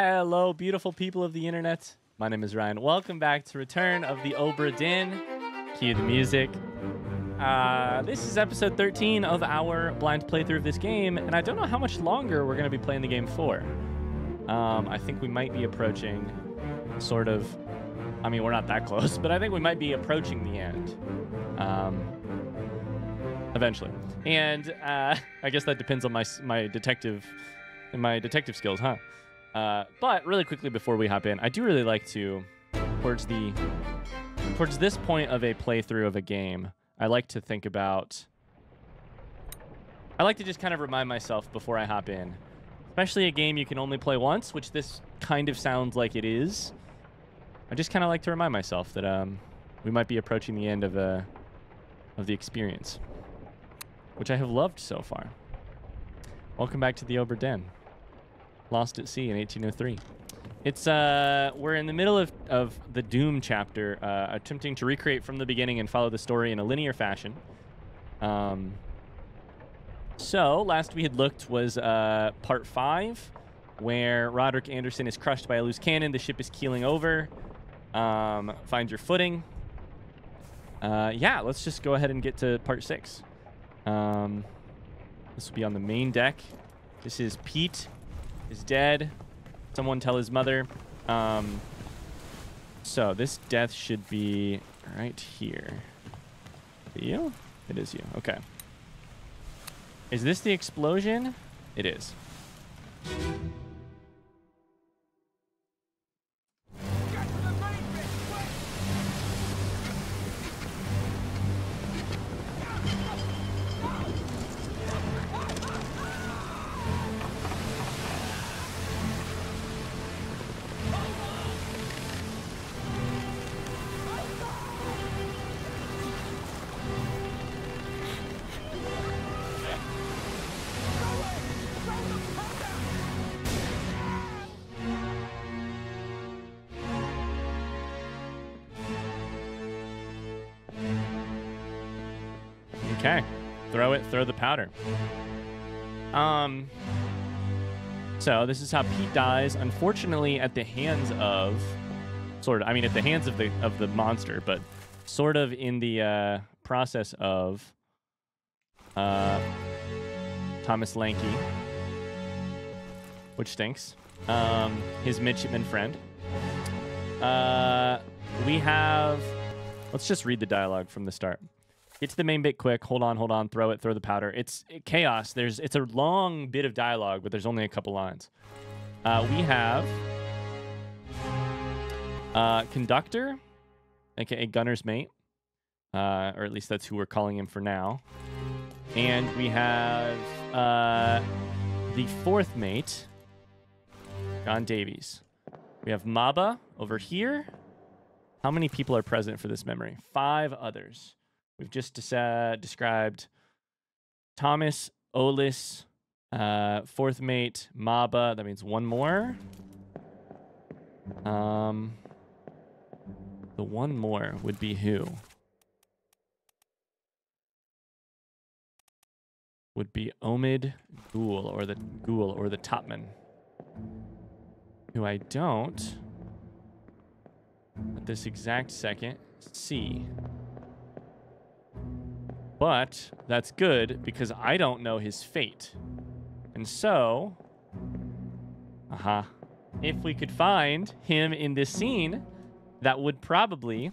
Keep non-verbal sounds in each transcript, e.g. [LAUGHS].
Hello, beautiful people of the internet. My name is Ryan. Welcome back to Return of the Obra Dinn. Cue the music. Uh, this is episode 13 of our blind playthrough of this game, and I don't know how much longer we're going to be playing the game for. Um, I think we might be approaching sort of. I mean, we're not that [LAUGHS] close, but I think we might be approaching the end. Um, eventually, and uh, [LAUGHS] I guess that depends on my my detective my detective skills, huh? Uh, but really quickly before we hop in, I do really like to towards the towards this point of a playthrough of a game. I like to think about. I like to just kind of remind myself before I hop in, especially a game you can only play once, which this kind of sounds like it is. I just kind of like to remind myself that um, we might be approaching the end of a of the experience, which I have loved so far. Welcome back to the Obra Dinn. Lost at Sea in 1803. It's uh we're in the middle of, of the Doom chapter, uh, attempting to recreate from the beginning and follow the story in a linear fashion. Um so last we had looked was uh part five, where Roderick Anderson is crushed by a loose cannon, the ship is keeling over. Um find your footing. Uh yeah, let's just go ahead and get to part six. Um this will be on the main deck. This is Pete is dead. Someone tell his mother. Um, so this death should be right here. You? It is you. Okay. Is this the explosion? It is. Throw the powder. Um so this is how Pete dies, unfortunately at the hands of sort of I mean at the hands of the of the monster, but sort of in the uh process of uh Thomas Lanky, which stinks. Um his midshipman friend. Uh we have let's just read the dialogue from the start. Get to the main bit quick. Hold on, hold on. Throw it. Throw the powder. It's chaos. There's it's a long bit of dialogue, but there's only a couple lines. Uh, we have uh, conductor, aka gunner's mate, uh, or at least that's who we're calling him for now. And we have uh, the fourth mate, John Davies. We have Maba over here. How many people are present for this memory? Five others. We've just uh, described Thomas, Olus, uh, fourth mate, Maba. That means one more. Um, the one more would be who? Would be Omid Ghoul or the Ghoul or the Topman, who I don't at this exact second see. But that's good because I don't know his fate. And so, uh-huh, if we could find him in this scene, that would probably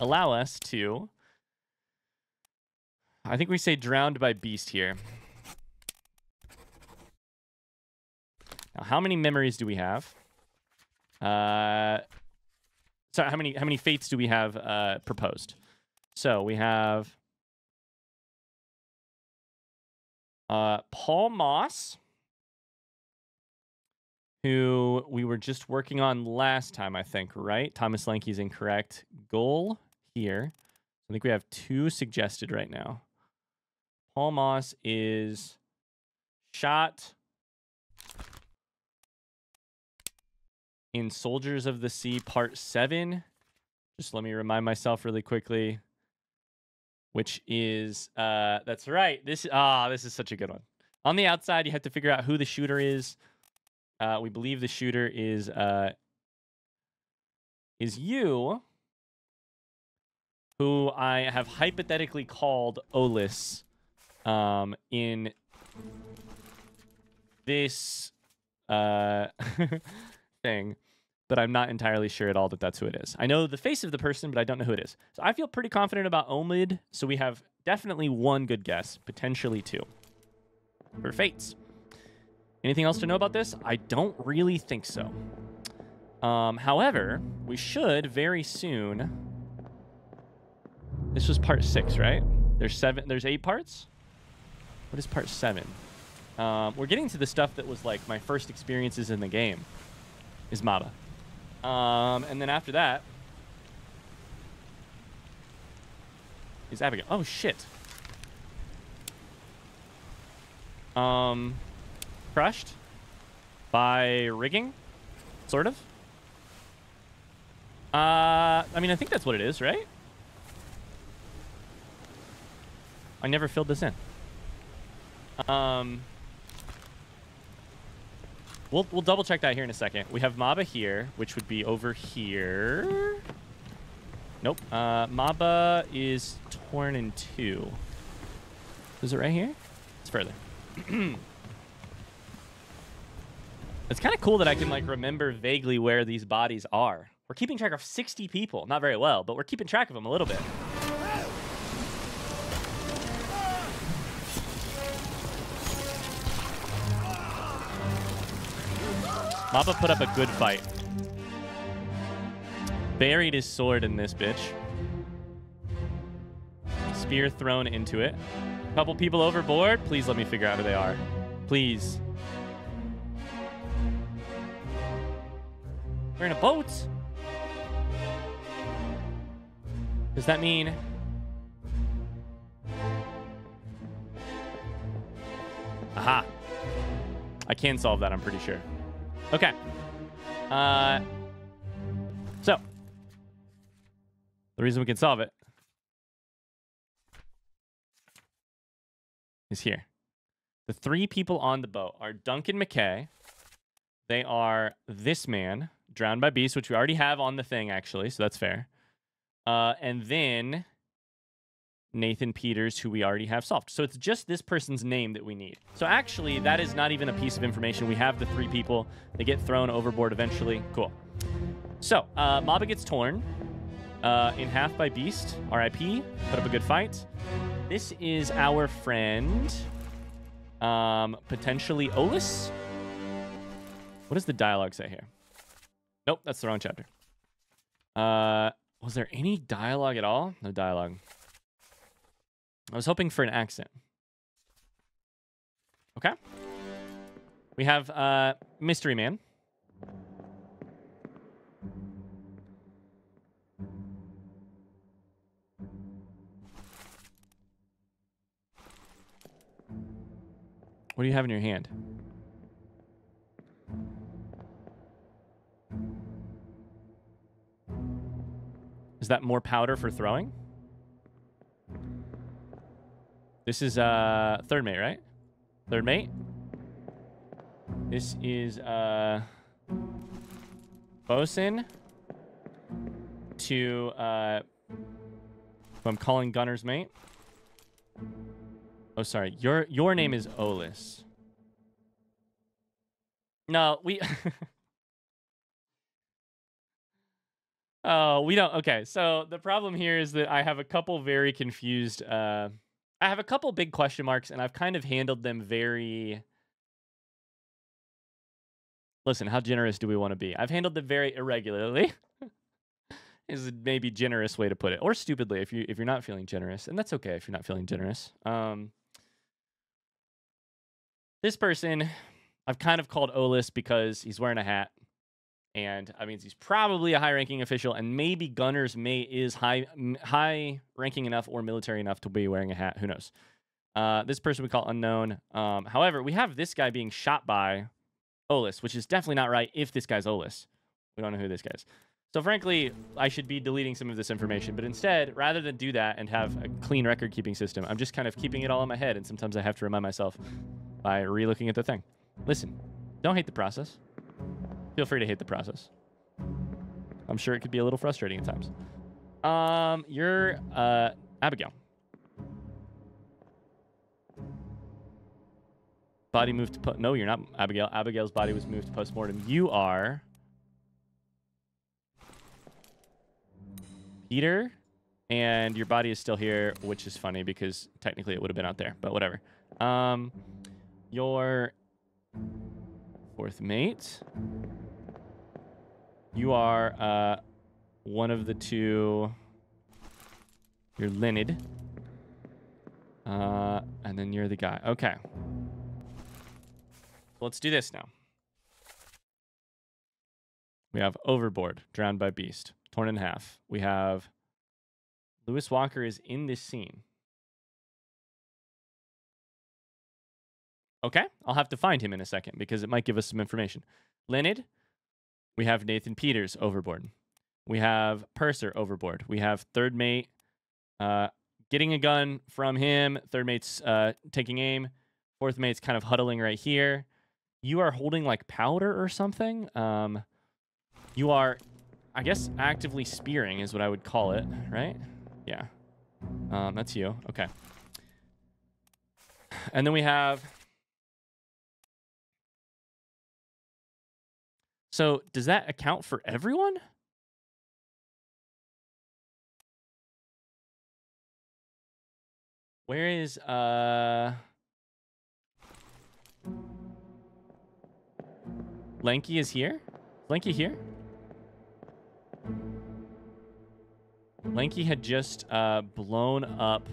allow us to, I think we say drowned by beast here. Now, how many memories do we have? Uh, sorry, how many how many fates do we have uh, proposed? So we have uh, Paul Moss, who we were just working on last time, I think, right? Thomas Lanky's incorrect. Goal here. I think we have two suggested right now. Paul Moss is shot in Soldiers of the Sea Part 7. Just let me remind myself really quickly which is uh that's right. This ah, this is such a good one. On the outside, you have to figure out who the shooter is. Uh, we believe the shooter is uh, is you, who I have hypothetically called Olus um, in this uh, [LAUGHS] thing, but I'm not entirely sure at all that that's who it is. I know the face of the person, but I don't know who it is. So I feel pretty confident about Omid. So we have definitely one good guess, potentially two. For fates. Anything else to know about this? I don't really think so. Um, however, we should very soon. This was part six, right? There's seven. There's eight parts. What is part seven? Um, we're getting to the stuff that was like my first experiences in the game. Is Maba. Um, and then after that is Abigail. Oh shit. Um, crushed by rigging, sort of. Uh, I mean, I think that's what it is, right? I never filled this in. Um, we'll we'll double check that here in a second. We have Maba here, which would be over here. Nope. Uh, Maba is torn in two. Is it right here? It's further. [CLEARS THROAT] it's kind of cool that I can like remember vaguely where these bodies are. We're keeping track of 60 people. Not very well, but we're keeping track of them a little bit. Maba put up a good fight. Buried his sword in this bitch. Spear thrown into it. Couple people overboard. Please let me figure out who they are. Please. We're in a boat. Does that mean... Aha. I can solve that, I'm pretty sure. Okay. Uh, so, the reason we can solve it is here. The three people on the boat are Duncan McKay. They are this man, drowned by beast, which we already have on the thing, actually, so that's fair. Uh, and then Nathan Peters, who we already have solved. So it's just this person's name that we need. So actually, that is not even a piece of information. We have the three people. They get thrown overboard eventually. Cool. So, uh, Maba gets torn uh, in half by Beast. RIP. Put up a good fight. This is our friend, um, potentially Olus. What does the dialogue say here? Nope, that's the wrong chapter. Uh, was there any dialogue at all? No dialogue. I was hoping for an accent. Okay. We have uh, Mystery Man. What do you have in your hand? Is that more powder for throwing? This is uh third mate, right? Third mate. This is uh bosun to uh I'm calling gunner's mate. Oh, sorry. Your your name is Olus. No, we. [LAUGHS] oh, we don't. Okay, so the problem here is that I have a couple very confused. Uh, I have a couple big question marks, and I've kind of handled them very. Listen, how generous do we want to be? I've handled them very irregularly. [LAUGHS] is maybe generous way to put it, or stupidly if you if you're not feeling generous, and that's okay if you're not feeling generous. Um, this person, I've kind of called Olus because he's wearing a hat. And I mean, he's probably a high-ranking official, and maybe Gunner's mate is high, high-ranking enough or military enough to be wearing a hat. Who knows? Uh, this person we call unknown. Um, however, we have this guy being shot by Olus, which is definitely not right. If this guy's Olus, we don't know who this guy is. So frankly, I should be deleting some of this information, but instead, rather than do that and have a clean record-keeping system, I'm just kind of keeping it all in my head, and sometimes I have to remind myself by relooking at the thing. Listen, don't hate the process. Feel free to hate the process. I'm sure it could be a little frustrating at times. Um, you're uh, Abigail. Body moved to po- no, you're not Abigail. Abigail's body was moved to postmortem. You are Peter, and your body is still here, which is funny because technically it would have been out there, but whatever. Um, your fourth mate. You are uh, one of the two. You're Linid. Uh, and then you're the guy. Okay. Let's do this now. We have Overboard, Drowned by Beast, Torn in Half. We have Lewis Walker is in this scene. Okay, I'll have to find him in a second because it might give us some information. Linid, we have Nathan Peters overboard. We have Purser overboard. We have third mate uh, getting a gun from him. Third mate's uh, taking aim. Fourth mate's kind of huddling right here. You are holding like powder or something. Um, you are, I guess, actively spearing is what I would call it, right? Yeah. Um, that's you. Okay. And then we have So does that account for everyone? Where is uh Lanky is here? Lanky here? Lanky had just uh blown up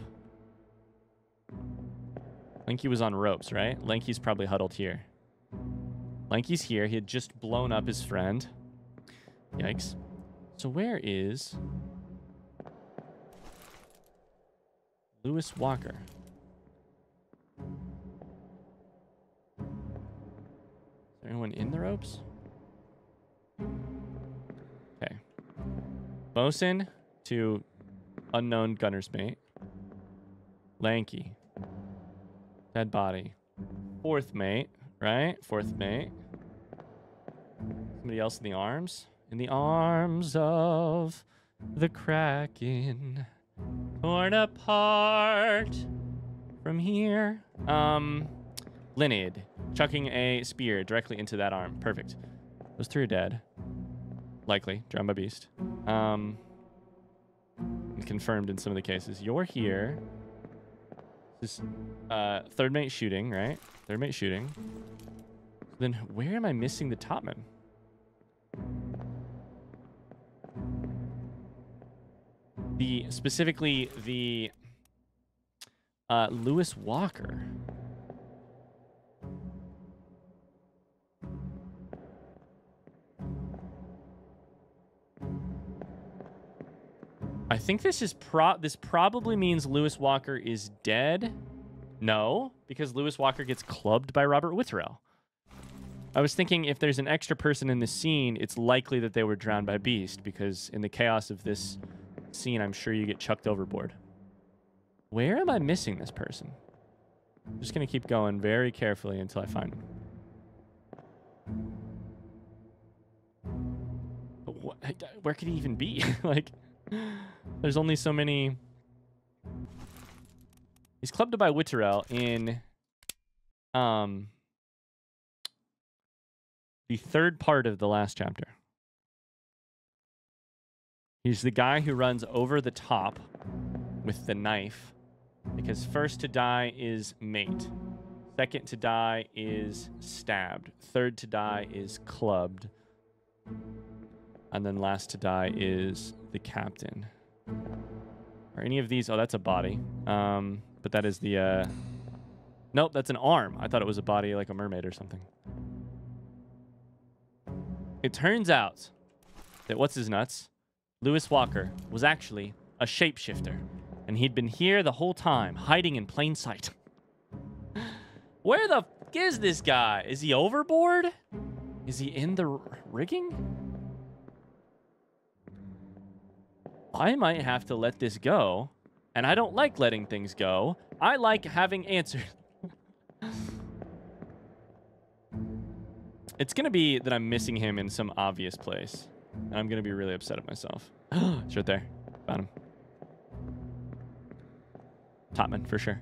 Lanky was on ropes, right? Lanky's probably huddled here. Lanky's here. He had just blown up his friend. Yikes. So where is Lewis Walker? Is there anyone in the ropes? Okay. Bosun to unknown gunner's mate. Lanky. Dead body. Fourth mate, right? Fourth mate. Somebody else in the arms? In the arms of the Kraken. Torn apart from here. Um, Linid. Chucking a spear directly into that arm. Perfect. Those three are dead. Likely. Drowned by beast. Um, confirmed in some of the cases. You're here. This uh, third mate shooting, right? Third mate shooting. Then where am I missing the topman? The specifically the uh, Lewis Walker. I think this is pro this probably means Lewis Walker is dead. No, because Lewis Walker gets clubbed by Robert Witherell. I was thinking if there's an extra person in the scene, it's likely that they were drowned by Beast because in the chaos of this scene, I'm sure you get chucked overboard. Where am I missing this person? I'm just going to keep going very carefully until I find him. where could he even be? [LAUGHS] like, there's only so many. He's clubbed by Witterell in um the third part of the last chapter. He's the guy who runs over the top with the knife because first to die is mate. Second to die is stabbed. Third to die is clubbed. And then last to die is the captain. Are any of these? Oh, that's a body. Um, but that is the. Uh, nope, that's an arm. I thought it was a body like a mermaid or something. It turns out that what's his nuts? Lewis Walker was actually a shapeshifter, and he'd been here the whole time, hiding in plain sight. [GASPS] Where the is this guy? Is he overboard? Is he in the rigging? I might have to let this go, and I don't like letting things go. I like having answers. [LAUGHS] It's gonna be that I'm missing him in some obvious place. And I'm gonna be really upset at myself. [GASPS] it's right there. Found him. Topman, for sure.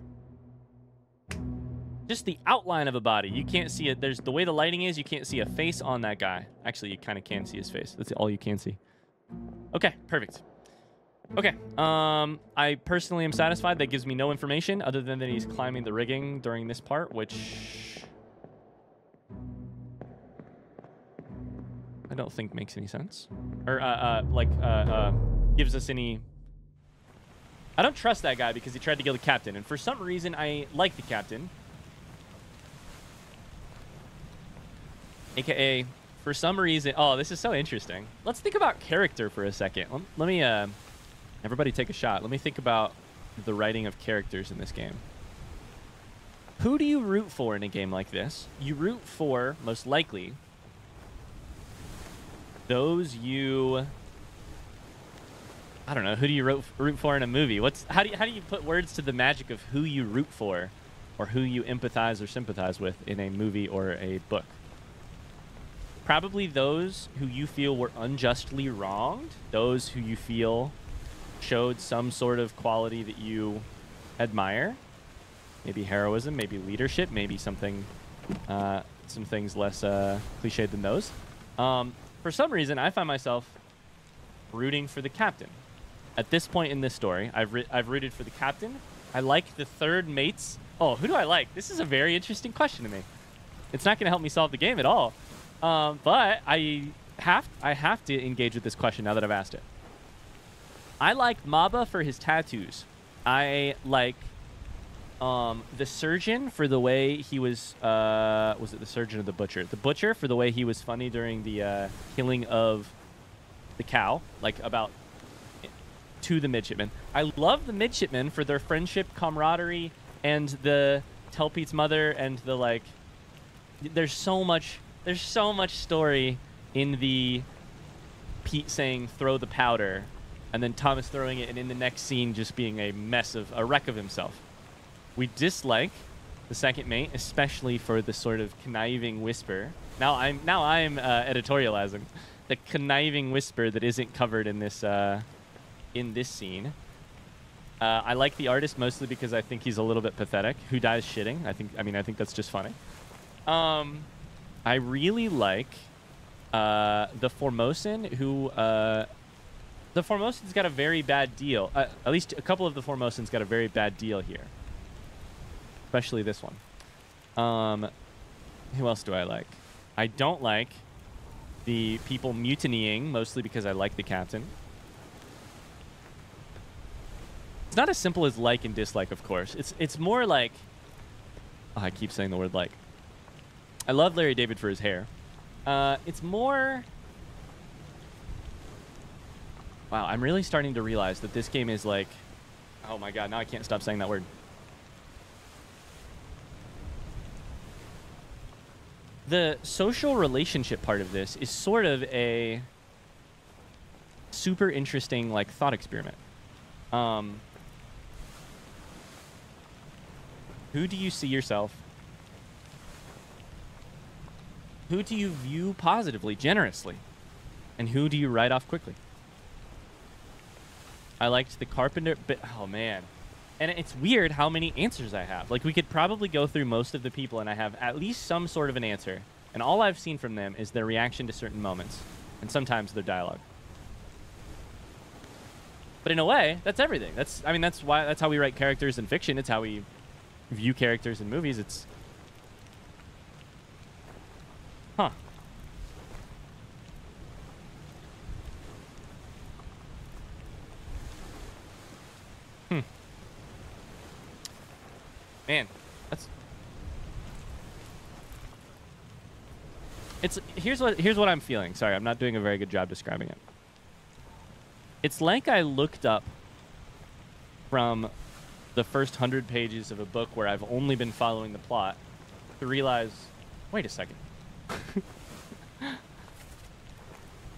Just the outline of a body. You can't see it. There's the way the lighting is, you can't see a face on that guy. Actually, you kind of can see his face. That's all you can see. Okay, perfect. Okay. Um, I personally am satisfied. That gives me no information other than that he's climbing the rigging during this part, which don't think makes any sense, or uh, uh like uh, uh, gives us any. I don't trust that guy because he tried to kill the captain, and for some reason I like the captain. AKA, for some reason, oh, this is so interesting. Let's think about character for a second. Let, let me, uh, everybody take a shot. Let me think about the writing of characters in this game. Who do you root for in a game like this? You root for, most likely, those you I don't know. Who do you root, root for in a movie? What's how do you, how do you put words to the magic of who you root for, or who you empathize or sympathize with in a movie or a book? Probably those who you feel were unjustly wronged, those who you feel showed some sort of quality that you admire, maybe heroism, maybe leadership, maybe something, uh, some things less uh, cliched than those. Um, for some reason, I find myself rooting for the captain. At this point in this story, I've, I've rooted for the captain. I like the third mates. Oh, who do I like? This is a very interesting question to me. It's not going to help me solve the game at all. Um, but I have I have to engage with this question now that I've asked it. I like Maba for his tattoos. I like um, the surgeon for the way he was uh, was it the surgeon or the butcher? The butcher for the way he was funny during the uh, killing of the cow, like about to the midshipmen. I love the midshipmen for their friendship, camaraderie, and the tell Pete's mother and the like. There's so much. There's so much story in the Pete saying "throw the powder," and then Thomas throwing it, and in the next scene just being a mess of a wreck of himself. We dislike the second mate, especially for the sort of conniving whisper. Now I'm now I'm uh, editorializing the conniving whisper that isn't covered in this uh, in this scene. Uh, I like the artist mostly because I think he's a little bit pathetic. Who dies shitting? I think. I mean, I think that's just funny. Um, I really like uh, the Formosan who. Uh, the Formosan's got a very bad deal. Uh, at least a couple of the Formosans got a very bad deal here especially this one. Um, who else do I like? I don't like the people mutinying, mostly because I like the captain. It's not as simple as like and dislike, of course. It's it's more like. Oh, I keep saying the word like. I love Larry David for his hair. Uh, it's more. Wow, I'm really starting to realize that this game is like. Oh my god, now I can't stop saying that word. The social relationship part of this is sort of a super interesting like thought experiment. Um, who do you see yourself? Who do you view positively, generously? And who do you write off quickly? I liked the carpenter, but oh man, and it's weird how many answers I have. Like, we could probably go through most of the people, and I have at least some sort of an answer. And all I've seen from them is their reaction to certain moments, and sometimes their dialogue. But in a way, that's everything. That's I mean, that's why that's how we write characters in fiction. It's how we view characters in movies. It's huh. Man, that's It's here's what here's what I'm feeling. Sorry, I'm not doing a very good job describing it. It's like I looked up from the first 100 pages of a book where I've only been following the plot to realize, wait a second. [LAUGHS]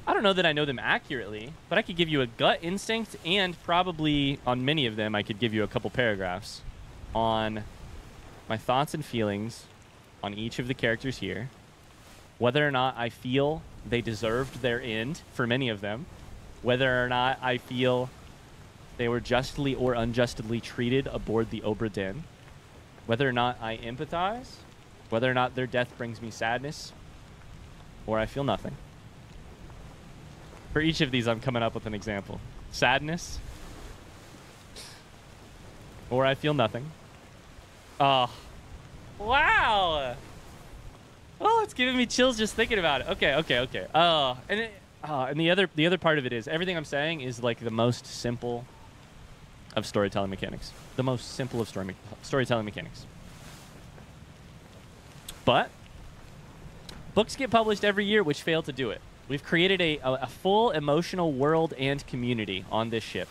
I don't know that I know them accurately, but I could give you a gut instinct and probably on many of them I could give you a couple paragraphs on my thoughts and feelings on each of the characters here, whether or not I feel they deserved their end for many of them, whether or not I feel they were justly or unjustly treated aboard the Obra whether or not I empathize, whether or not their death brings me sadness, or I feel nothing. For each of these, I'm coming up with an example. Sadness, or I feel nothing. Oh, wow. Oh, it's giving me chills just thinking about it. Okay, okay, okay. Oh, and it, oh, and the other the other part of it is everything I'm saying is like the most simple of storytelling mechanics. The most simple of story me- storytelling mechanics. But books get published every year which fail to do it. We've created a, a, a full emotional world and community on this ship.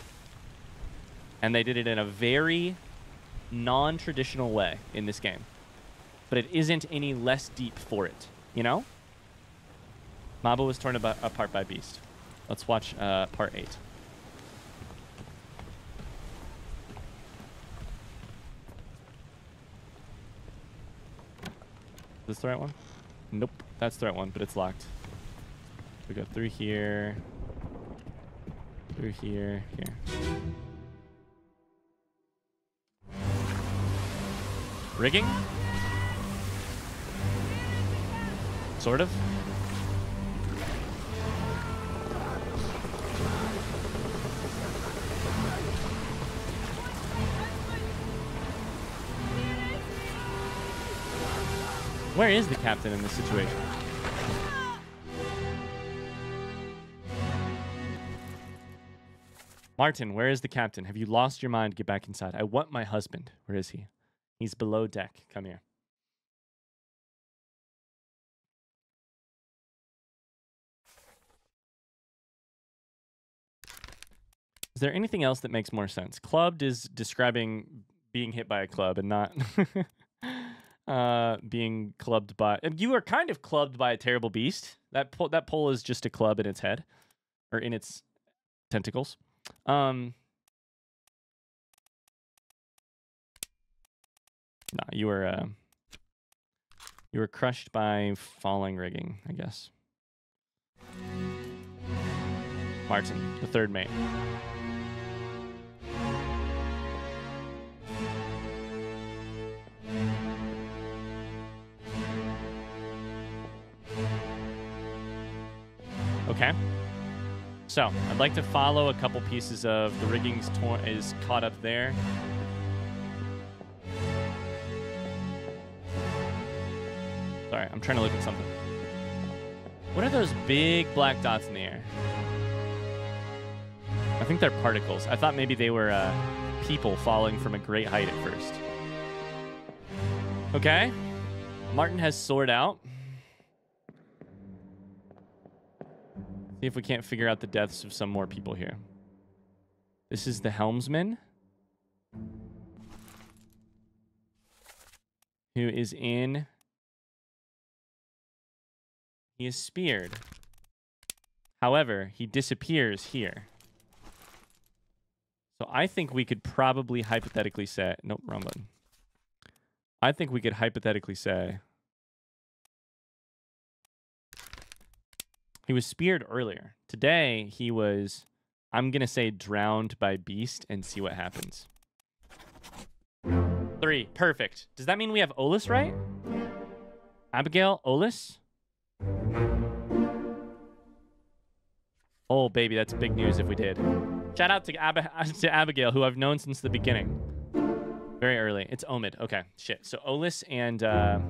And they did it in a very non-traditional way in this game. But it isn't any less deep for it, you know? Maba was torn apart by Beast. Let's watch uh, part 8. Is this the right one? Nope, that's the right one, but it's locked. We go through here, through here, here. Rigging? Sort of. Where is the captain in this situation? Martin, where is the captain? Have you lost your mind? Get back inside. I want my husband. Where is he? He's below deck. Come here. Is there anything else that makes more sense? Clubbed is describing being hit by a club and not [LAUGHS] uh, being clubbed by. You are kind of clubbed by a terrible beast. That pole, that pole is just a club in its head or in its tentacles. Um, no, you were uh, you were crushed by falling rigging, I guess. Martin, the third mate. Okay. So, I'd like to follow a couple pieces of the rigging's is caught up there. I'm trying to look at something. What are those big black dots in the air? I think they're particles. I thought maybe they were uh, people falling from a great height at first. Okay. Martin has sword out. See if we can't figure out the deaths of some more people here. This is the helmsman. Who is in... He is speared. However, he disappears here. So I think we could probably hypothetically say... Nope, wrong button. I think we could hypothetically say... He was speared earlier. Today, he was, I'm going to say, drowned by Beast and see what happens. Three. Perfect. Does that mean we have Olus right? Abigail, Olus? Oh, baby, that's big news if we did. Shout out to, Ab- [LAUGHS] to Abigail, who I've known since the beginning. Very early. It's Omid. Okay, shit. So Olus and... Uh,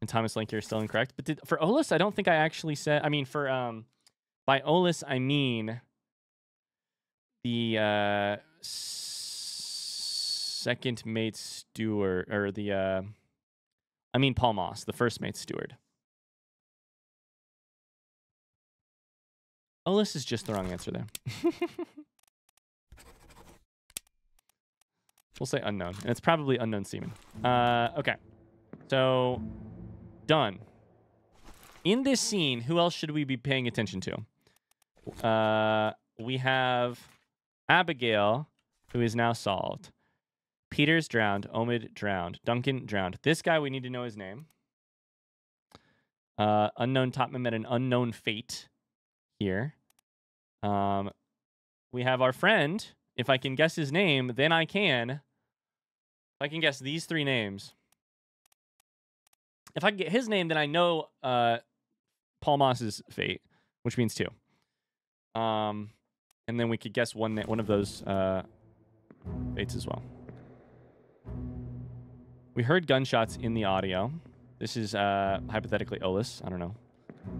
and Thomas Lanky is still incorrect. But did, for Olus, I don't think I actually said. I mean, for um, by Olus, I mean the uh, second mate steward, or the uh, I mean Paul Moss, the first mate steward. Oh, this is just the wrong answer there. [LAUGHS] we'll say unknown, and it's probably unknown seaman. Uh, okay, so done. In this scene, who else should we be paying attention to? Uh, we have Abigail who is now solved. Peter's drowned. Omid drowned. Duncan drowned. This guy, we need to know his name. Uh, unknown Topman met an unknown fate here. Um, we have our friend. If I can guess his name, then I can. If I can guess these three names. If I can get his name, then I know uh, Paul Moss's fate, which means two. Um, and then we could guess one one of those uh, fates as well. We heard gunshots in the audio. This is uh, hypothetically Olus. I don't know.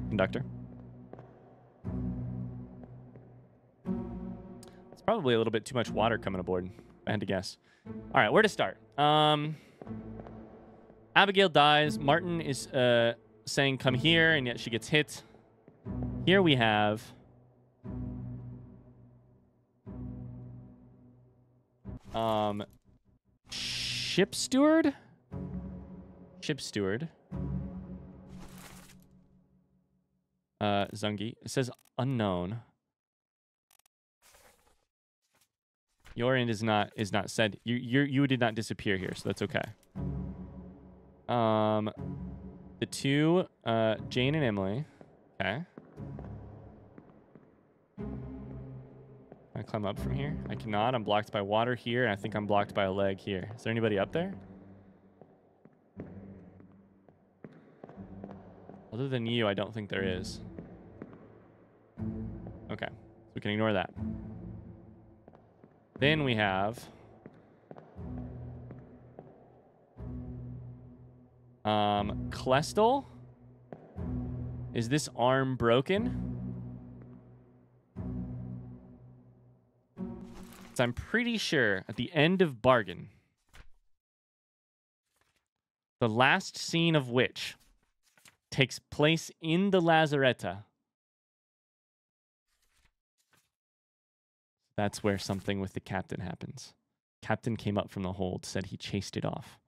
Conductor. It's probably a little bit too much water coming aboard. I had to guess. All right, where to start? Um, Abigail dies. Martin is uh, saying, come here, and yet she gets hit. Here we have... Um, ship steward? Ship steward. Uh, Zungi. It says unknown. Your end is not is not said. You you you did not disappear here, so that's okay. Um, the two, uh, Jane and Emily. Okay. I climb up from here? I cannot. I'm blocked by water here, and I think I'm blocked by a leg here. Is there anybody up there? Other than you, I don't think there is. Okay, so we can ignore that. Then we have... Um, Klestel? Is this arm broken? I'm pretty sure at the end of Bargain, the last scene of which takes place in the Lazaretta. That's where something with the captain happens. Captain came up from the hold, said he chased it off.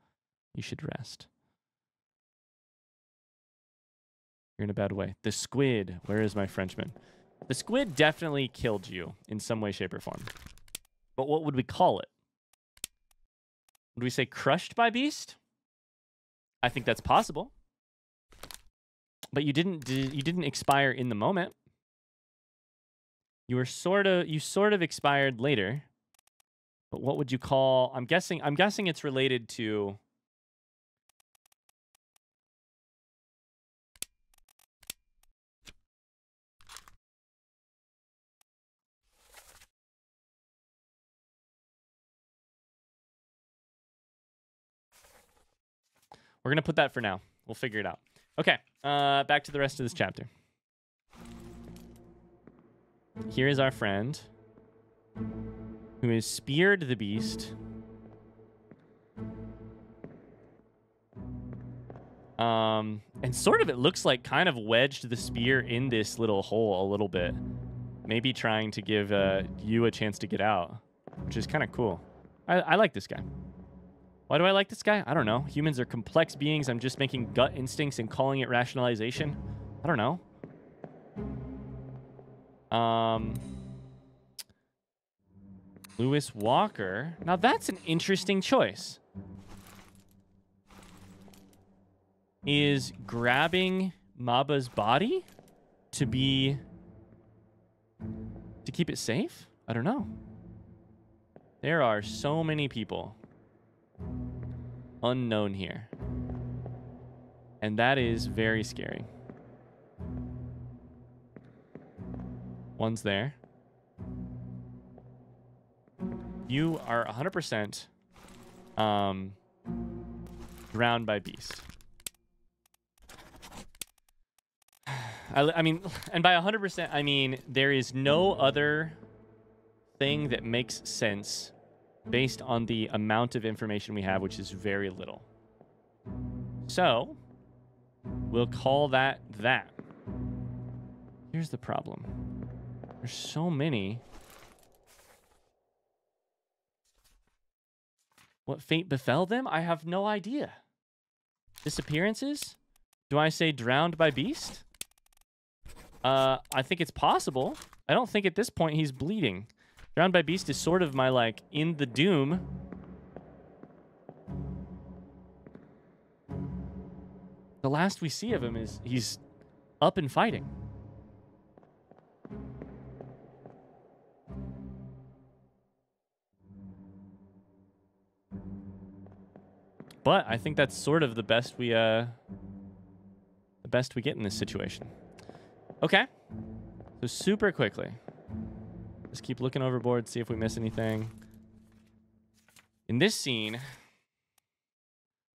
You should rest. You're in a bad way. The squid. Where is my Frenchman? The squid definitely killed you in some way, shape, or form. But what would we call it? Would we say crushed by beast? I think that's possible. But you didn't you didn't expire in the moment. You were sort of you sort of expired later. But what would you call I'm guessing I'm guessing it's related to We're going to put that for now. We'll figure it out. Okay, uh, back to the rest of this chapter. Here is our friend who has speared the beast. Um, and sort of it looks like kind of wedged the spear in this little hole a little bit. Maybe trying to give uh, you a chance to get out, which is kind of cool. I, I like this guy. Why do I like this guy? I don't know. Humans are complex beings. I'm just making gut instincts and calling it rationalization. I don't know. Um, Lewis Walker. Now that's an interesting choice. Is grabbing Maba's body to be to keep it safe? I don't know. There are so many people unknown here. And that is very scary. One's there. You are 100% um, drowned by beast. [SIGHS] I, I mean, [SIGHS] and by 100%, I mean there is no other thing that makes sense based on the amount of information we have, which is very little. So, we'll call that that. Here's the problem. There's so many. What fate befell them? I have no idea. Disappearances? Do I say drowned by beast? Uh, I think it's possible. I don't think at this point he's bleeding. Drowned by Beast is sort of my like in the doom. The last we see of him is he's up and fighting. But I think that's sort of the best we uh the best we get in this situation. Okay. So super quickly. Just keep looking overboard, see if we miss anything. In this scene,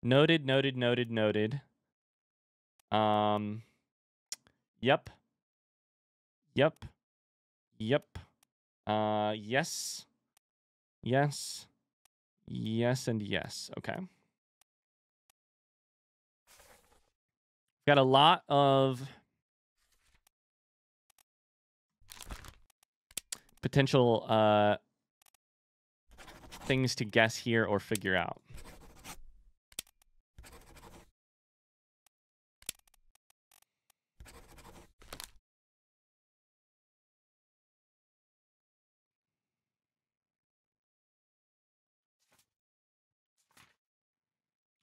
noted, noted, noted, noted. Um, yep. Yep. Yep. Uh, yes. Yes. Yes and yes. Okay. Got a lot of potential uh, things to guess here or figure out.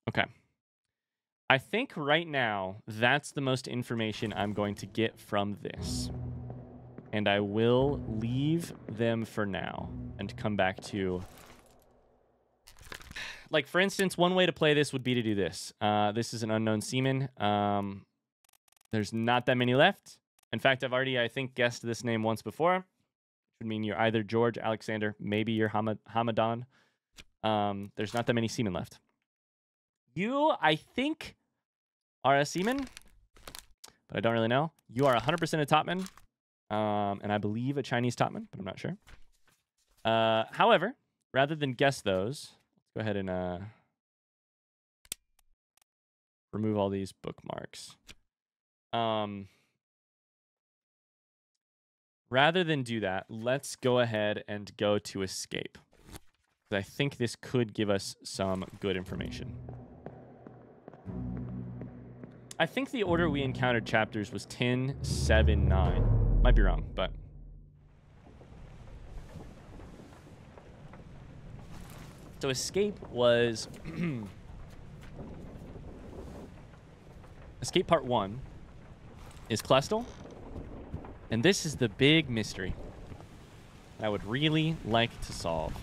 Okay. I think right now that's the most information I'm going to get from this. And I will leave them for now and come back to... Like, for instance, one way to play this would be to do this. Uh, this is an unknown seaman. Um, there's not that many left. In fact, I've already, I think, guessed this name once before. Which would mean you're either George, Alexander, maybe you're Hamad Hamadan. Um, there's not that many seamen left. You, I think, are a seaman, but I don't really know. You are 100% a topman, um, and I believe a Chinese topman, but I'm not sure. Uh, however, rather than guess those, let's go ahead and uh, remove all these bookmarks. Um, rather than do that, let's go ahead and go to escape. I think this could give us some good information. I think the order we encountered chapters was 10, 7, 9. Might be wrong, but... So escape was... [CLEARS THROAT] escape part 1 is Klestal. And this is the big mystery I would really like to solve.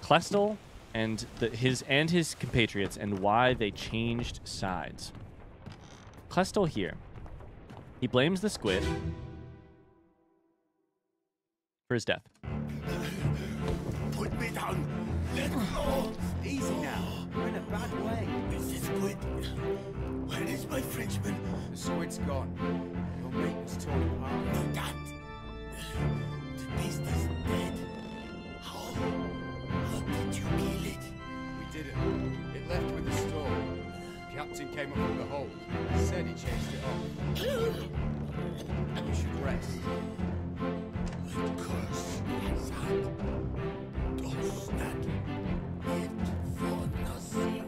Klestal and the, his and his compatriots and why they changed sides. Klestal here. He blames the squid for his death. Put me down. Let go. Easy now. We're in a bad way. It's the squid. Where is my Frenchman? The squid's gone. Your mate was torn apart. Captain came up with the hold. Said he chased it off. You should rest. Of course. Sad. Those that lived for nothing.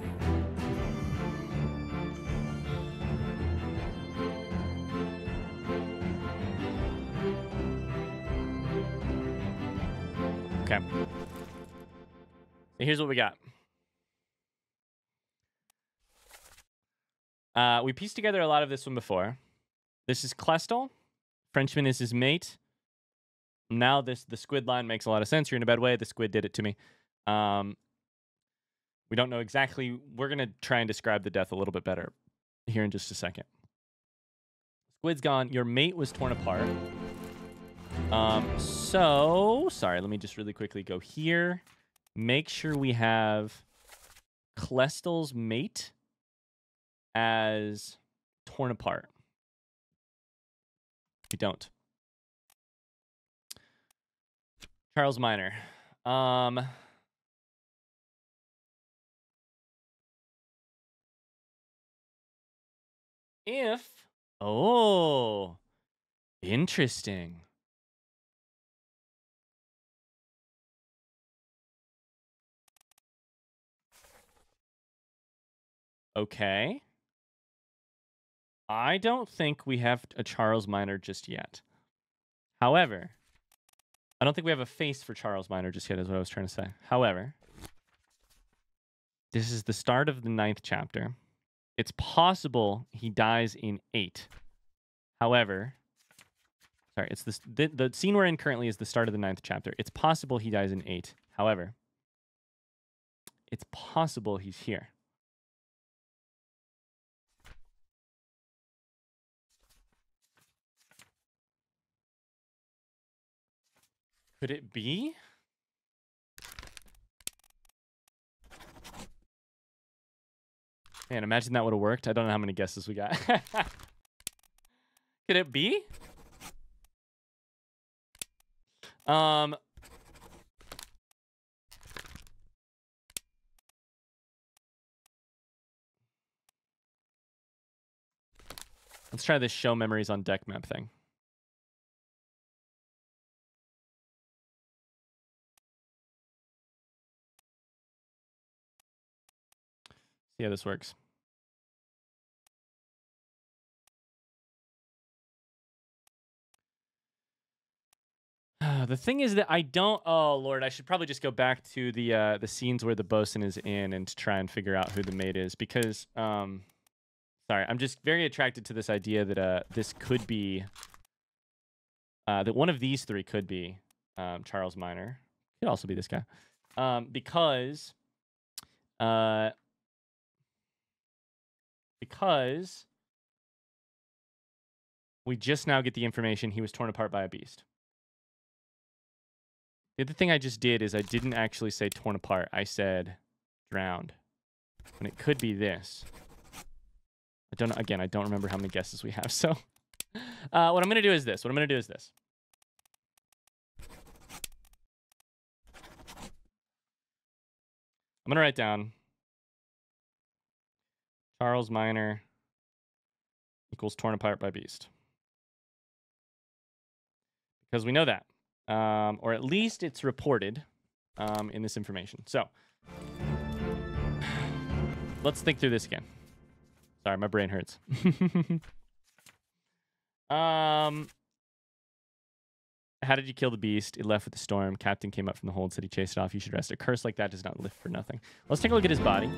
Okay. So here's what we got. Uh, we pieced together a lot of this one before. This is Klestal. Frenchman is his mate. Now this the squid line makes a lot of sense. You're in a bad way. The squid did it to me. Um, we don't know exactly. We're gonna try and describe the death a little bit better here in just a second. Squid's gone. Your mate was torn apart. Um, so sorry. Let me just really quickly go here. Make sure we have Klestal's mate as torn apart. We don't. Charles Minor. Um, if oh, interesting. Okay. I don't think we have a Charles Minor just yet. However, I don't think we have a face for Charles Minor just yet, is what I was trying to say. However, this is the start of the ninth chapter. It's possible he dies in eight. However, sorry, it's this the, the scene we're in currently is the start of the ninth chapter. It's possible he dies in eight. However, it's possible he's here. Could it be? Man, imagine that would have worked. I don't know how many guesses we got. [LAUGHS] Could it be? Um. Let's try this show memories on deck map thing. See how this works. [SIGHS] the thing is that I don't. Oh Lord, I should probably just go back to the uh, the scenes where the bosun is in and try and figure out who the mate is because, um, sorry, I'm just very attracted to this idea that uh this could be uh that one of these three could be um, Charles Minor. Could also be this guy, um, because uh because we just now get the information he was torn apart by a beast. The other thing I just did is I didn't actually say torn apart. I said drowned. And it could be this. I don't know. Again, I don't remember how many guesses we have. [LAUGHS] So uh, what I'm going to do is this. What I'm going to do is this. I'm going to write down Charles Minor equals torn apart by beast. Because we know that. Um, or at least it's reported um, in this information. So let's think through this again. Sorry, my brain hurts. [LAUGHS] um, how did you kill the beast? It left with the storm. Captain came up from the hold, and said he chased it off. You should rest. A curse like that does not lift for nothing. Let's take a look at his body.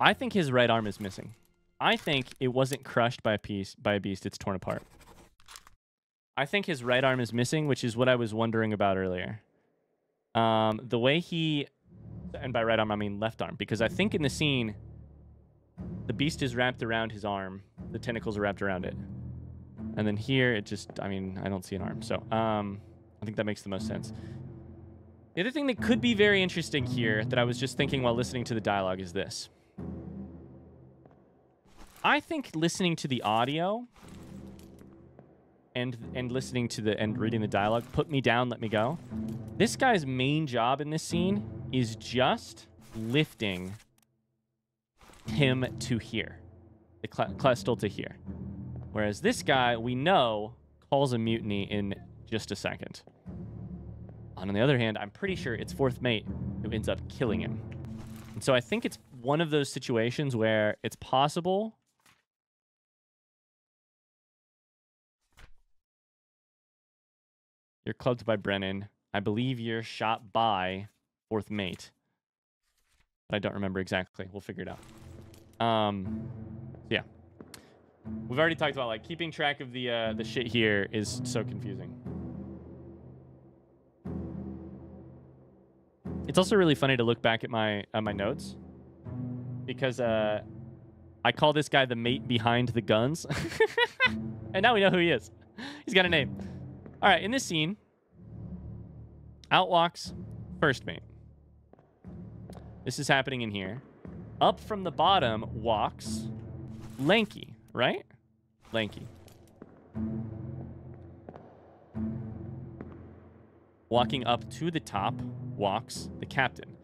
I think his right arm is missing. I think it wasn't crushed by a piece by a beast, it's torn apart. I think his right arm is missing, which is what I was wondering about earlier. Um, the way he and by right arm I mean left arm, because I think in the scene the beast is wrapped around his arm, the tentacles are wrapped around it. And then here it just I mean, I don't see an arm. So um I think that makes the most sense. The other thing that could be very interesting here that I was just thinking while listening to the dialogue is this. I think listening to the audio and and listening to the and reading the dialogue put me down, let me go. This guy's main job in this scene is just lifting him to here, the Cl- to here. Whereas this guy, we know, calls a mutiny in just a second. On the other hand, I'm pretty sure it's fourth mate who ends up killing him. And so I think it's one of those situations where it's possible You're clubbed by Brennan. I believe you're shot by fourth mate. But I don't remember exactly. We'll figure it out. Um, yeah. We've already talked about like keeping track of the uh, the shit here is so confusing. It's also really funny to look back at my at my notes because uh, I call this guy the mate behind the guns, [LAUGHS] and now we know who he is. He's got a name. All right, in this scene, out walks first mate. This is happening in here. Up from the bottom walks Lanky, right? Lanky. Walking up to the top walks the captain.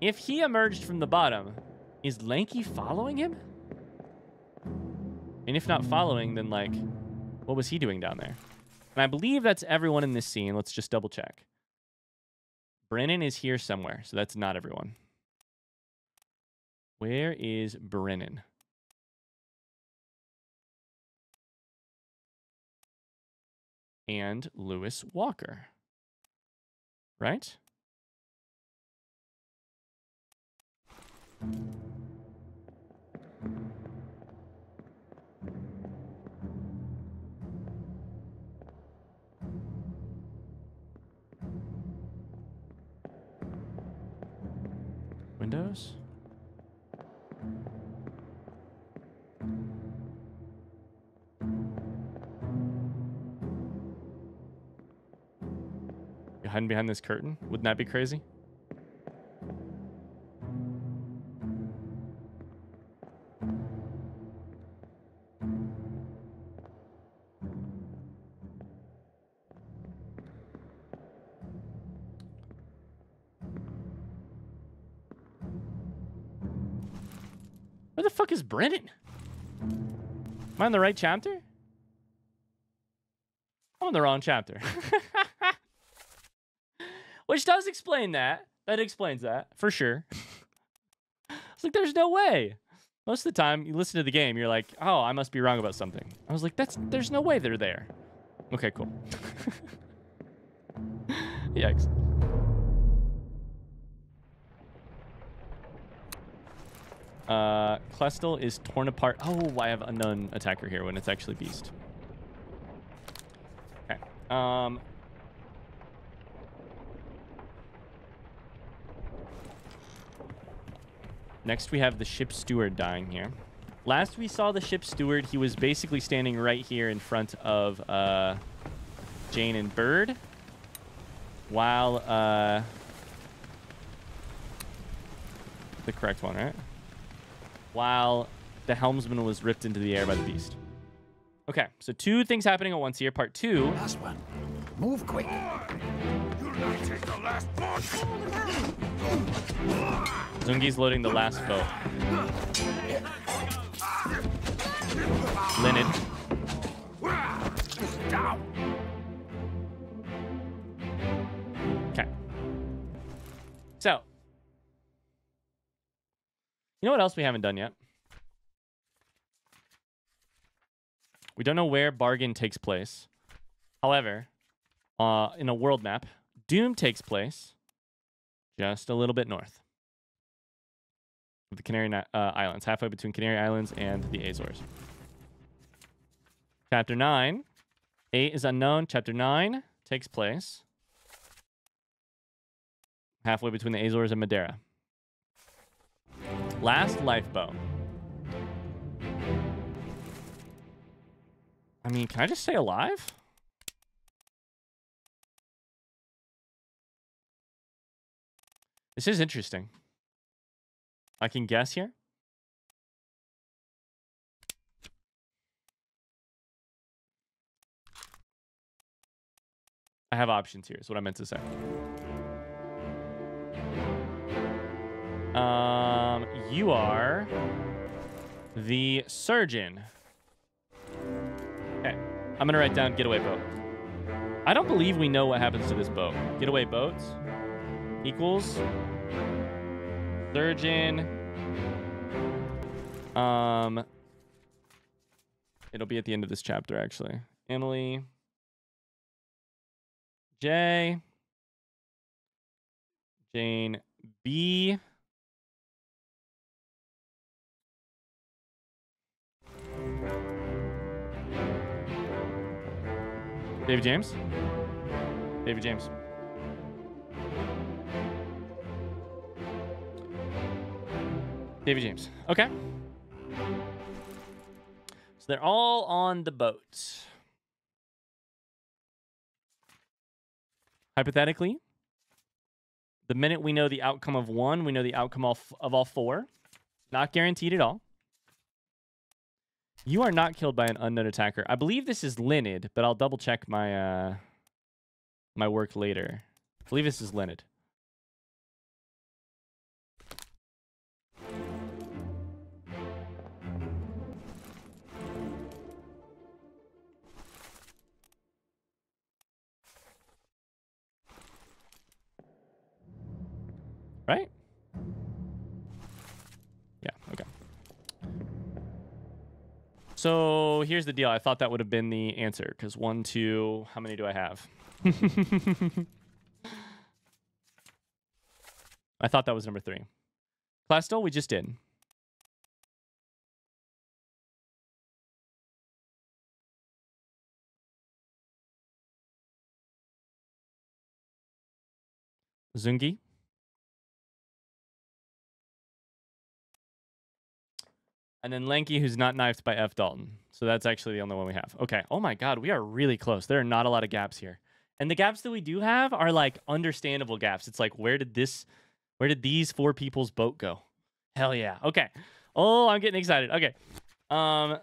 If he emerged from the bottom, is Lanky following him? And if not following, then like, what was he doing down there? And I believe that's everyone in this scene. Let's just double check. Brennan is here somewhere, so that's not everyone. Where is Brennan? And Lewis Walker, right? Windows? You're hiding behind this curtain? Wouldn't that be crazy? Brennan? Am I in the right chapter? I'm in the wrong chapter. [LAUGHS] Which does explain that. That explains that, for sure. It's like, there's no way. Most of the time, you listen to the game, you're like, oh, I must be wrong about something. I was like, that's there's no way they're there. Okay, cool. [LAUGHS] Yikes. Uh, Klestal is torn apart. Oh, I have a unknown attacker here when it's actually Beast. Okay. Um. Next, we have the ship steward dying here. Last we saw the ship steward, he was basically standing right here in front of uh, Jane and Bird, while uh, the correct one, right? While the helmsman was ripped into the air by the beast. Okay, so two things happening at once here. Part two. Last one. Move quick. Zungi's loading the last boat. Linnet. You know what else we haven't done yet? We don't know where Bargain takes place. However, uh, in a world map, Doom takes place just a little bit north of the Canary uh, Islands, halfway between Canary Islands and the Azores. Chapter 9. 8 is unknown. Chapter 9 takes place halfway between the Azores and Madeira. Last lifeboat. I mean, can I just stay alive? This is interesting. I can guess here. I have options here, is what I meant to say. Um, you are the surgeon. Okay, I'm gonna write down getaway boat. I don't believe we know what happens to this boat. Getaway boats equals surgeon. Um, it'll be at the end of this chapter, actually. Emily, J, Jane, B. David James? David James. David James. Okay. So they're all on the boat. Hypothetically, the minute we know the outcome of one, we know the outcome of, of all four. Not guaranteed at all. You are not killed by an unknown attacker. I believe this is Linid, but I'll double check my uh my work later. I believe this is Linid. So here's the deal. I thought that would have been the answer because one, two, how many do I have? [LAUGHS] I thought that was number three. Klestal, we just did. Zungi. And then Lanky, who's not knifed by F. Dalton. So that's actually the only one we have. Okay. Oh my God, we are really close. There are not a lot of gaps here. And the gaps that we do have are like understandable gaps. It's like, where did this, where did these four people's boat go? Hell yeah. Okay. Oh, I'm getting excited. Okay. Um,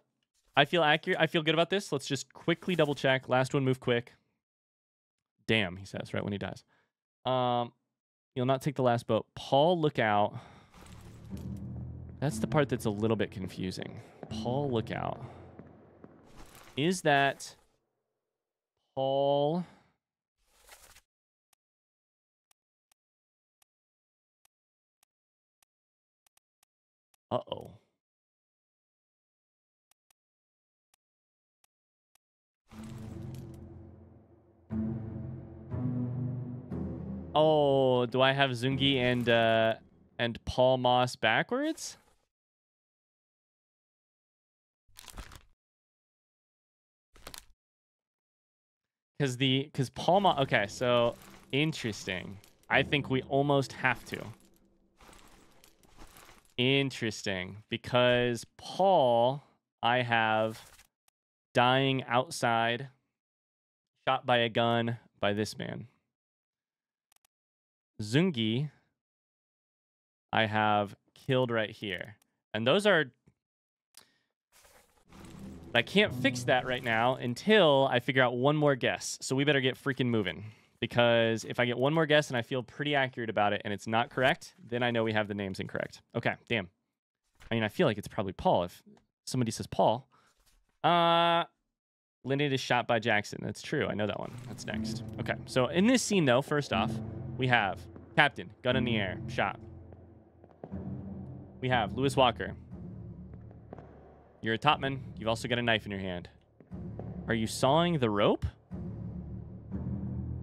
I feel accurate. I feel good about this. Let's just quickly double check. Last one, move quick. Damn, he says right when he dies. Um, you'll not take the last boat. Paul, look out. That's the part that's a little bit confusing. Paul Lookout. Is that Paul? Uh oh. Oh, do I have Zungi and uh and Paul Moss backwards? Because the because Paul Okay, so interesting. I think we almost have to. Interesting, because Paul, I have dying outside, shot by a gun by this man. Zungi, I have killed right here. And those are... I can't fix that right now until I figure out one more guess. So we better get freaking moving. Because if I get one more guess and I feel pretty accurate about it and it's not correct, then I know we have the names incorrect. Okay, damn. I mean, I feel like it's probably Paul if somebody says Paul. Uh, Lyndon is shot by Jackson. That's true. I know that one. That's next. Okay, so in this scene, though, first off, we have Captain, gun in the air, shot. We have Lewis Walker. You're a topman. You've also got a knife in your hand. Are you sawing the rope?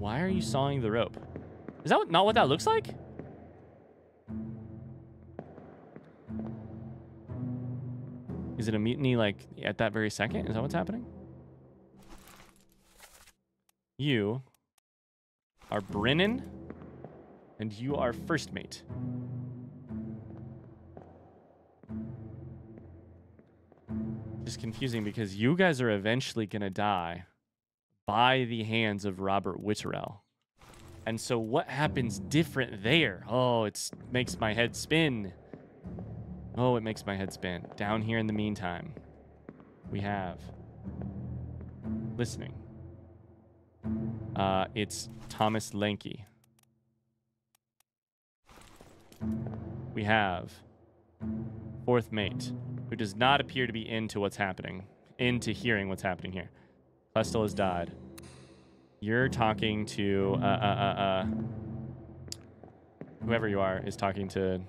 Why are you sawing the rope? Is that not what that looks like? Is it a mutiny like at that very second? Is that what's happening? You are Brennan and you are first mate. Just confusing because you guys are eventually going to die by the hands of Robert Witterel. And so what happens different there? Oh, it makes my head spin. Oh, it makes my head spin. Down here in the meantime, we have listening. Uh, it's Thomas Lanky. We have fourth mate, who does not appear to be into what's happening, into hearing what's happening here. Klestal has died. You're talking to uh, uh, uh, uh, whoever you are is talking to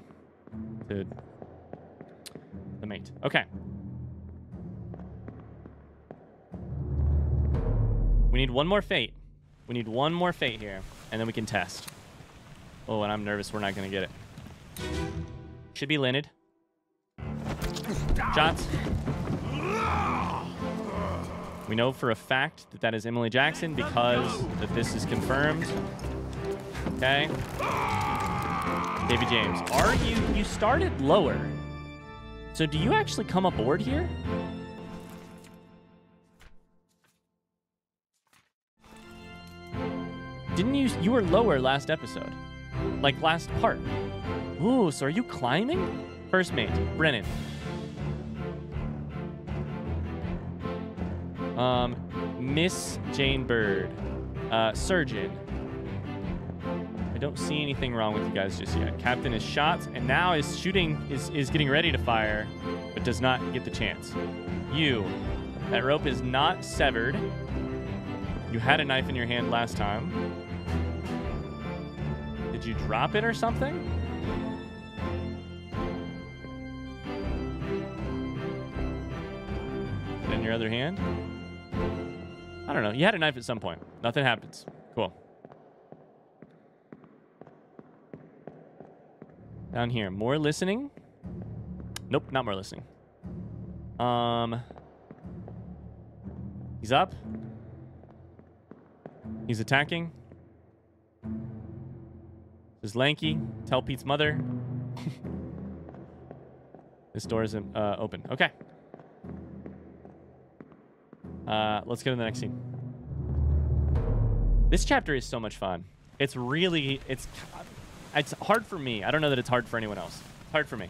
to the mate. Okay. We need one more fate. We need one more fate here, and then we can test. Oh, and I'm nervous we're not going to get it. Should be Leonard. Shots. We know for a fact that that is Emily Jackson because that this is confirmed. Okay. Davy James, are you, you started lower. So do you actually come aboard here? Didn't you, you were lower last episode. Like last part. Ooh, so are you climbing? First mate, Brennan. Um, Miss Jane Bird. Uh, surgeon. I don't see anything wrong with you guys just yet. Captain is shot and now is shooting, is, is getting ready to fire, but does not get the chance. You. That rope is not severed. You had a knife in your hand last time. Did you drop it or something? in your other hand? I don't know. You had a knife at some point. Nothing happens. Cool. Down here, more listening. Nope, not more listening. Um, he's up. He's attacking. This is Lanky. Tell Pete's mother. [LAUGHS] this door isn't uh, open. Okay. Uh, let's go to the next scene. This chapter is so much fun. It's really, it's, it's hard for me. I don't know that it's hard for anyone else. It's hard for me.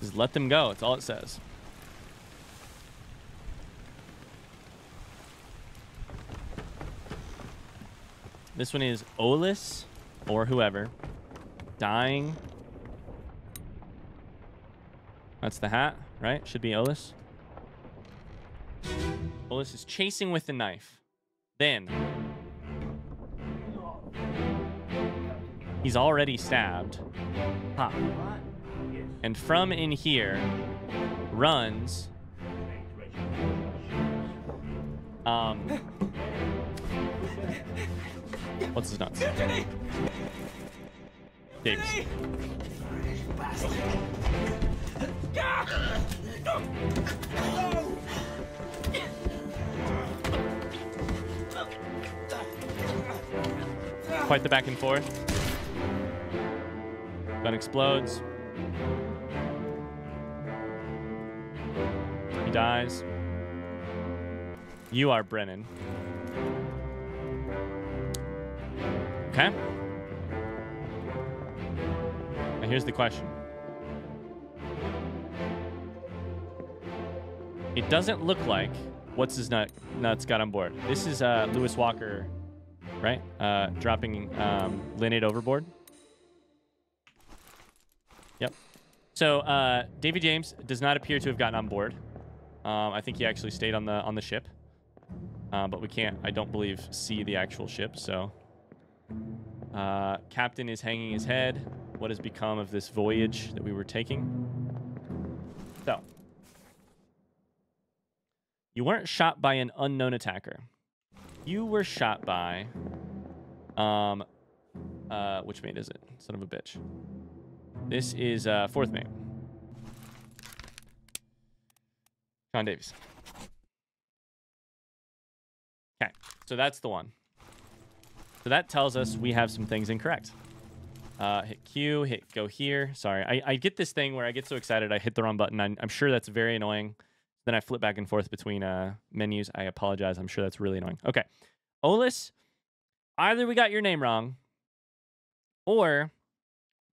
Just let them go. It's all it says. This one is Olus or whoever dying. That's the hat, right? Should be Olus. Olus is chasing with the knife. Then he's already stabbed. Ha. And from in here runs um [LAUGHS] What's his nuts? Davis. Quite the back and forth. Gun explodes. He dies. You are Brennan. Okay. Here's the question. It doesn't look like what's his nut nuts got on board. This is uh, Lewis Walker, right? Uh, dropping um, Lynette overboard. Yep. So uh, Davy James does not appear to have gotten on board. Um, I think he actually stayed on the on the ship, uh, but we can't. I don't believe see the actual ship. So uh, Captain is hanging his head. What has become of this voyage that we were taking? So, you weren't shot by an unknown attacker. You were shot by, um, uh, which mate is it? Son of a bitch. This is uh, fourth mate. John Davies. Okay, so that's the one. So that tells us we have some things incorrect. Uh, hit Q, hit go here. Sorry, I, I get this thing where I get so excited I hit the wrong button. I'm, I'm sure that's very annoying. Then I flip back and forth between uh, menus. I apologize. I'm sure that's really annoying. Okay. Olus, either we got your name wrong, or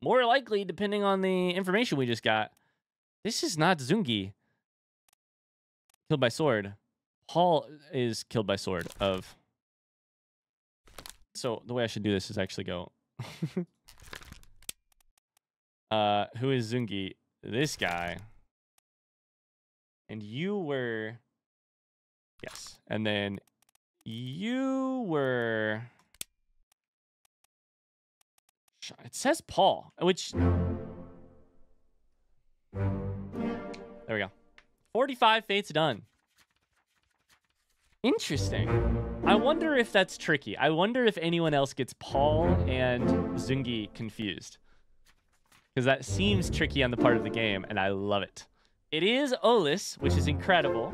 more likely, depending on the information we just got, this is not Zungi killed by sword. Paul is killed by sword of so the way I should do this is actually go. [LAUGHS] uh, who is Zungi? This guy. And you were. Yes. And then you were. It says Paul, which. There we go. 45 fates done. Interesting. I wonder if that's tricky. I wonder if anyone else gets Paul and Zungi confused. Because that seems tricky on the part of the game, and I love it. It is Olus, which is incredible.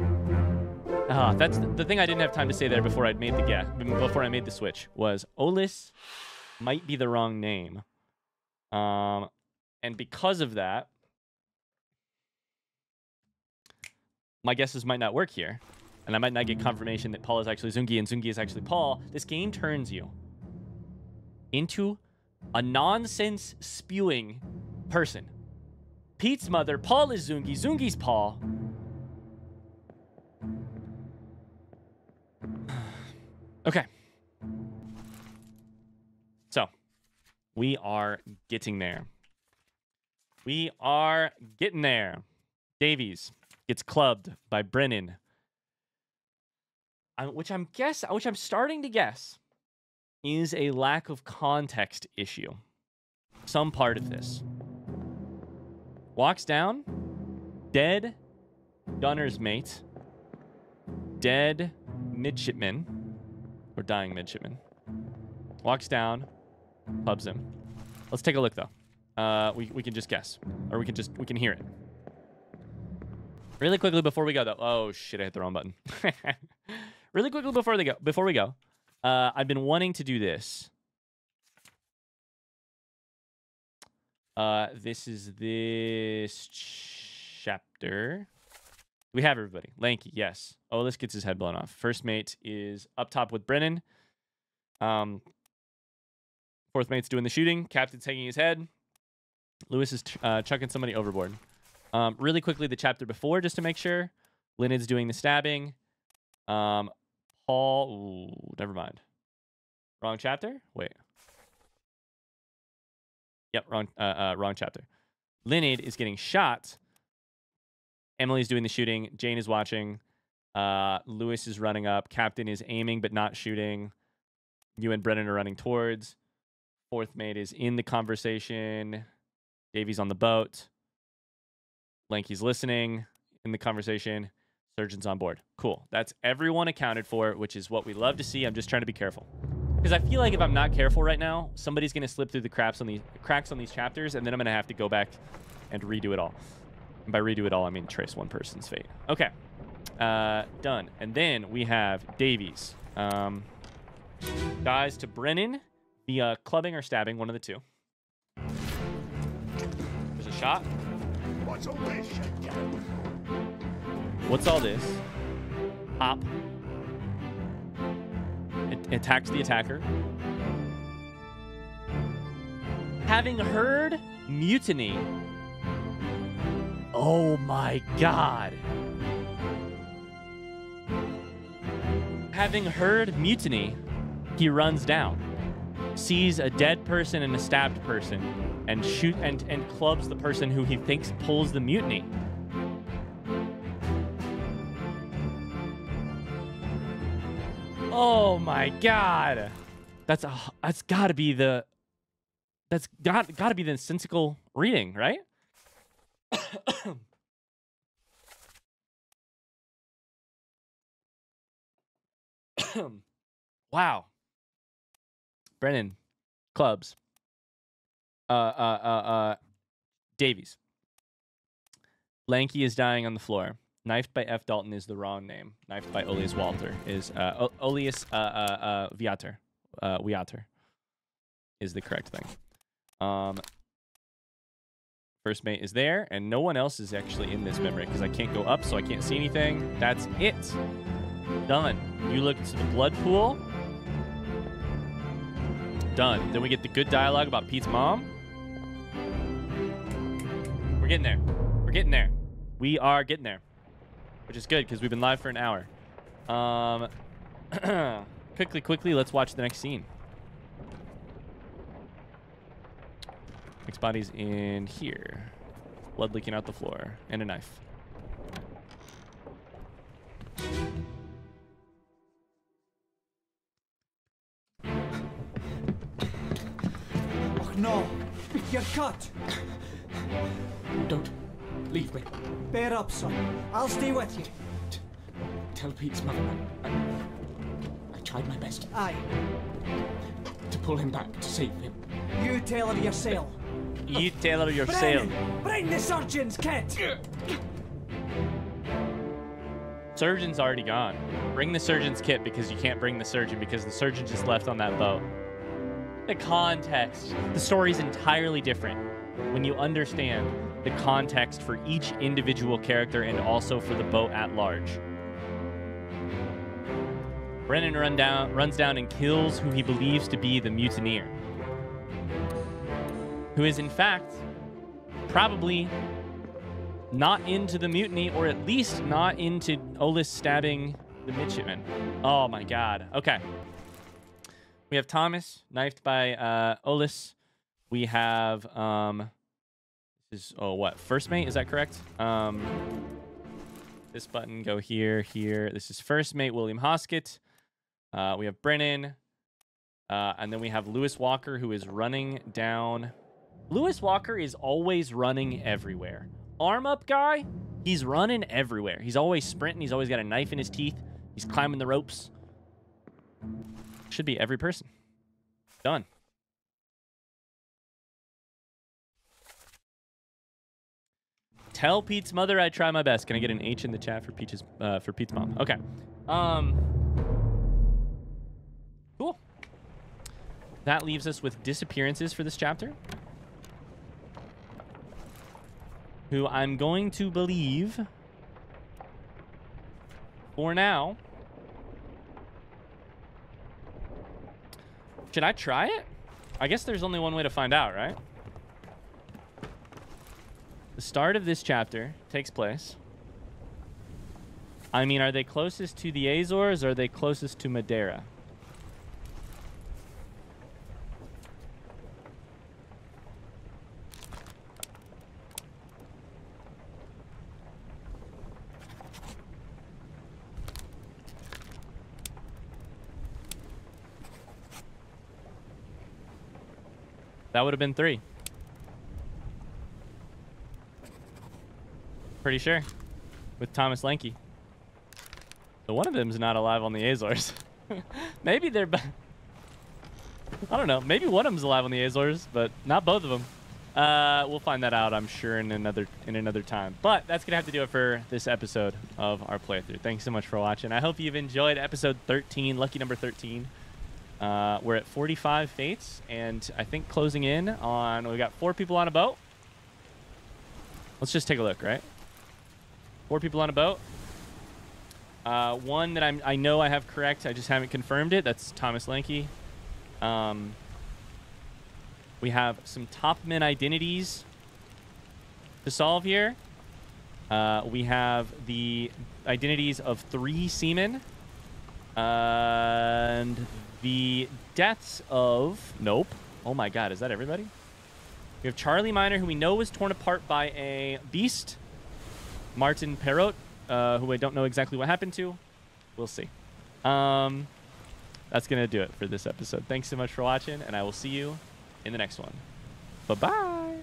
Ah, that's the, thing I didn't have time to say there before I made the guess, before I made the switch was Olus might be the wrong name. Um, and because of that, my guesses might not work here and I might not get confirmation that Paul is actually Zungi and Zungi is actually Paul, this game turns you into a nonsense spewing person. Pete's mother, Paul is Zungi, Zungi's Paul. [SIGHS] okay. So, we are getting there. We are getting there. Davies gets clubbed by Brennan which I'm guess, which I'm starting to guess, is a lack of context issue. Some part of this. Walks down. Dead gunner's mate. Dead midshipman. Or dying midshipman. Walks down. Clubs him. Let's take a look though. Uh, we, we can just guess. Or we can just we can hear it. Really quickly before we go though. Oh shit, I hit the wrong button. [LAUGHS] really quickly before they go before we go. Uh, I've been wanting to do this. Uh, this is this chapter. We have everybody. Lanky, yes. Oh, this gets his head blown off. First mate is up top with Brennan. Um, fourth mate's doing the shooting. Captain's hanging his head. Lewis is uh, chucking somebody overboard. Um, really quickly, the chapter before, just to make sure. Lynyd's doing the stabbing. Um, Paul. Ooh, never mind. Wrong chapter. Wait. Yep, wrong. Uh, uh, wrong chapter. Lynyd is getting shot. Emily's doing the shooting. Jane is watching. Uh, Lewis is running up. Captain is aiming but not shooting. You and Brennan are running towards. Fourth mate is in the conversation. Davy's on the boat. Lanky's listening in the conversation. Surgeon's on board. Cool. That's everyone accounted for, which is what we love to see. I'm just trying to be careful. Because I feel like if I'm not careful right now, somebody's going to slip through the cracks on these cracks on these chapters, and then I'm going to have to go back and redo it all. And by redo it all, I mean trace one person's fate. Okay. Uh, done. And then we have Davies. Um, dies to Brennan via clubbing or stabbing, one of the two. There's a shot. What's all this? Hop. It attacks the attacker. Having heard mutiny. Oh my god. Having heard mutiny, he runs down, sees a dead person and a stabbed person, and shoot and, and clubs the person who he thinks pulls the mutiny. Oh my god. That's a that's got to be the that's got got to be the sensical reading, right? [COUGHS] wow. Brennan, clubs. Uh, uh, uh, uh, Davies. Lanky is dying on the floor. Knifed by F. Dalton is the wrong name. Knifed by Olus Walter is uh, uh, uh, uh, Viator. Uh, Viator is the correct thing. Um, first mate is there, and no one else is actually in this memory because I can't go up, so I can't see anything. That's it. Done. You look to the blood pool. Done. Then we get the good dialogue about Pete's mom. We're getting there. We're getting there. We are getting there, which is good because we've been live for an hour. Um, [CLEARS THROAT] quickly, quickly, let's watch the next scene. Next body's in here. Blood leaking out the floor and a knife. Oh no! You're cut! Don't leave me. Bear up, son. I'll stay with you. Tell Pete's mother I, I, I tried my best Aye, to pull him back to save him. you tell her yourself. You tell her yourself. Brennan, bring the surgeon's kit! Surgeon's already gone. Bring the surgeon's kit because you can't bring the surgeon because the surgeon just left on that boat. The context. The story's entirely different when you understand the context for each individual character and also for the boat at large. Brennan run down, runs down and kills who he believes to be the mutineer, who is in fact probably not into the mutiny, or at least not into Olus stabbing the midshipman. Oh my god. Okay. We have Thomas knifed by uh, Olus. We have um, this is oh what first mate is that correct? Um, this button go here, here. This is first mate William Hoscut. Uh, we have Brennan, uh, and then we have Lewis Walker who is running down Lewis Walker is always running everywhere. Arm up guy, he's running everywhere. He's always sprinting. He's always got a knife in his teeth. He's climbing the ropes. Should be every person. Done. Tell Pete's mother I try my best. Can I get an H in the chat for Peach's uh, for Pete's mom? Okay. Um. Cool. That leaves us with disappearances for this chapter. Who I'm going to believe for now. Should I try it? I guess there's only one way to find out, right? The start of this chapter takes place. I mean, are they closest to the Azores or are they closest to Madeira? That would have been three. Pretty sure. With Thomas Lanky. So one of them's not alive on the Azores. [LAUGHS] Maybe they're... I don't know. Maybe one of them's alive on the Azores, but not both of them. Uh, we'll find that out, I'm sure, in another in another time. But that's gonna have to do it for this episode of our playthrough. Thanks so much for watching. I hope you've enjoyed episode 13, lucky number 13. Uh, we're at 45 fates, and I think closing in on we got four people on a boat. Let's just take a look, right? Four people on a boat. Uh, one that I'm, I know I have correct. I just haven't confirmed it. That's Thomas Lanky. Um, we have some top men identities to solve here. Uh, we have the identities of three seamen. and the deaths of... Nope. Oh my god, is that everybody? We have Charlie Miner, who we know was torn apart by a beast. Martin Perrot, uh, who I don't know exactly what happened to. We'll see. Um, that's going to do it for this episode. Thanks so much for watching, and I will see you in the next one. Bye-bye.